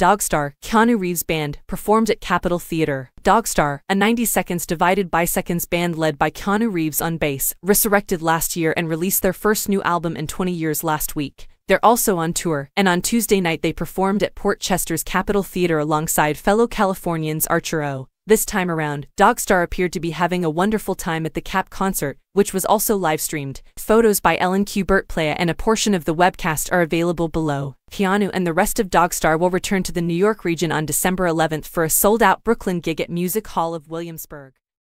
Dogstar, Keanu Reeves' band, performed at Capitol Theater. Dogstar, a 90 seconds divided by seconds band led by Keanu Reeves on bass, resurrected last year and released their first new album in 20 years last week. They're also on tour, and on Tuesday night they performed at Port Chester's Capitol Theater alongside fellow Californians Archer O. This time around, Dogstar appeared to be having a wonderful time at the CAP concert, which was also live-streamed. Photos by Ellen Kubert Playa and a portion of the webcast are available below. Keanu and the rest of Dogstar will return to the New York region on December 11th for a sold-out Brooklyn gig at Music Hall of Williamsburg.